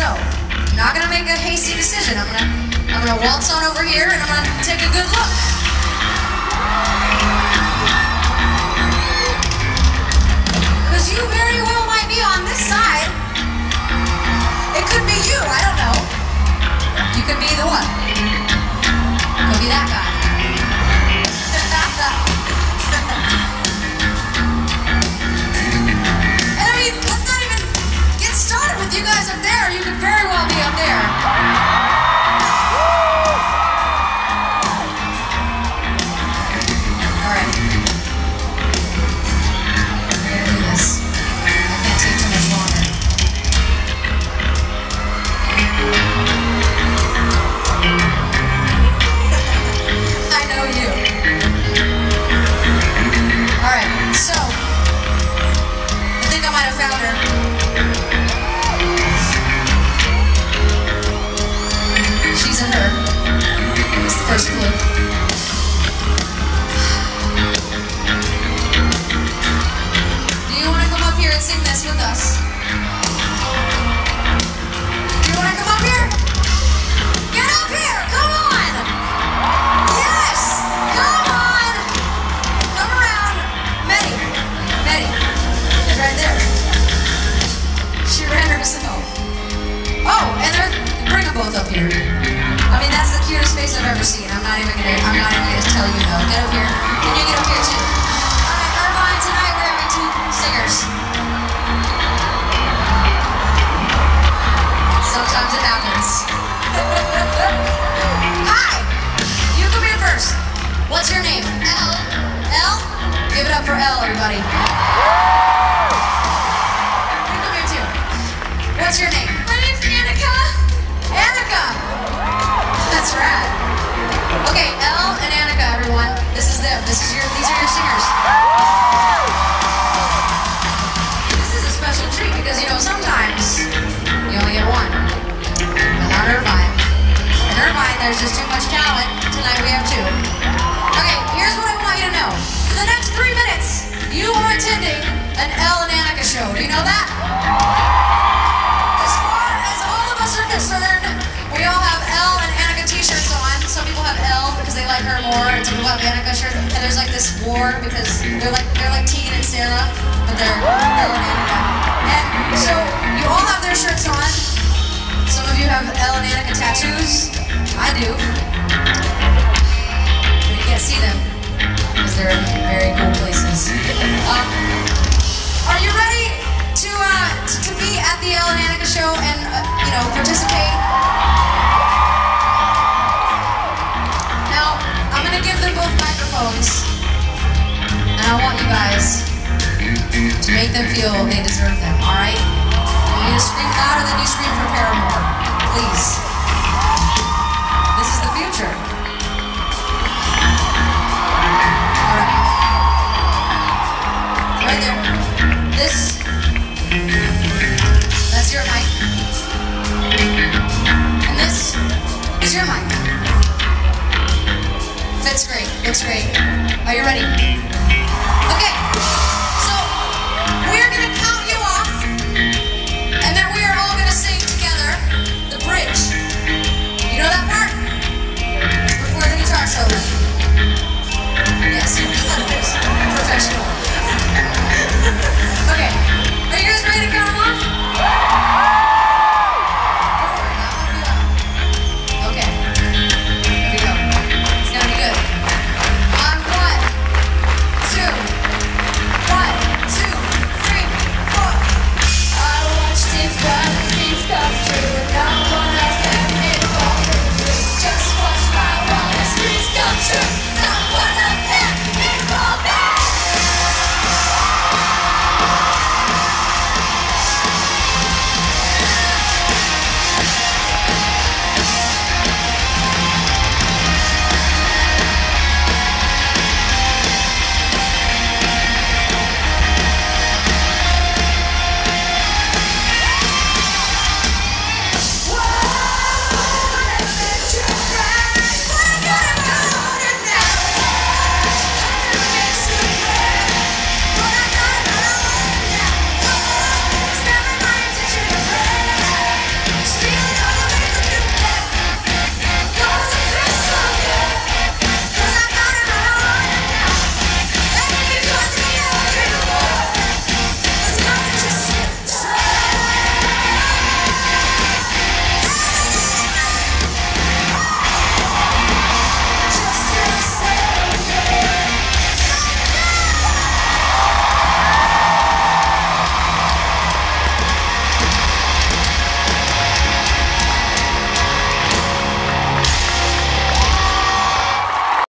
So, I'm not gonna make a hasty decision. I'm gonna, I'm gonna waltz on over here and I'm gonna take a good look. You very well I'm not even gonna. I'm not even gonna tell you no. Get up here. Can you get up here too? Because you know sometimes you only get one, but Irvine. In Irvine, there's just too much talent. Tonight we have two. Okay, here's what I want you to know. For the next three minutes, you are attending an Elle and Annika show. Do you know that? As far as all of us are concerned, we all have Elle and Annika t-shirts on. Some people have Elle because they like her more, and some people have Annika shirts. And there's like this war because they're like they're like Tegan and Sara, but they're Elle and Annika. So you all have their shirts on. Some of you have Elle and Annika tattoos. I do. But you can't see them because they're very cool places. Um, are you ready to uh, to, to be at the Elle and Annika show and uh, you know participate? Now I'm gonna give them both microphones, and I want you guys to make them feel they deserve them. All right? I you to scream louder than you scream for Paramore, please. This is the future. All right. Right there. This. That's your mic. And this is your mic. Fits great. Looks great. Are you ready?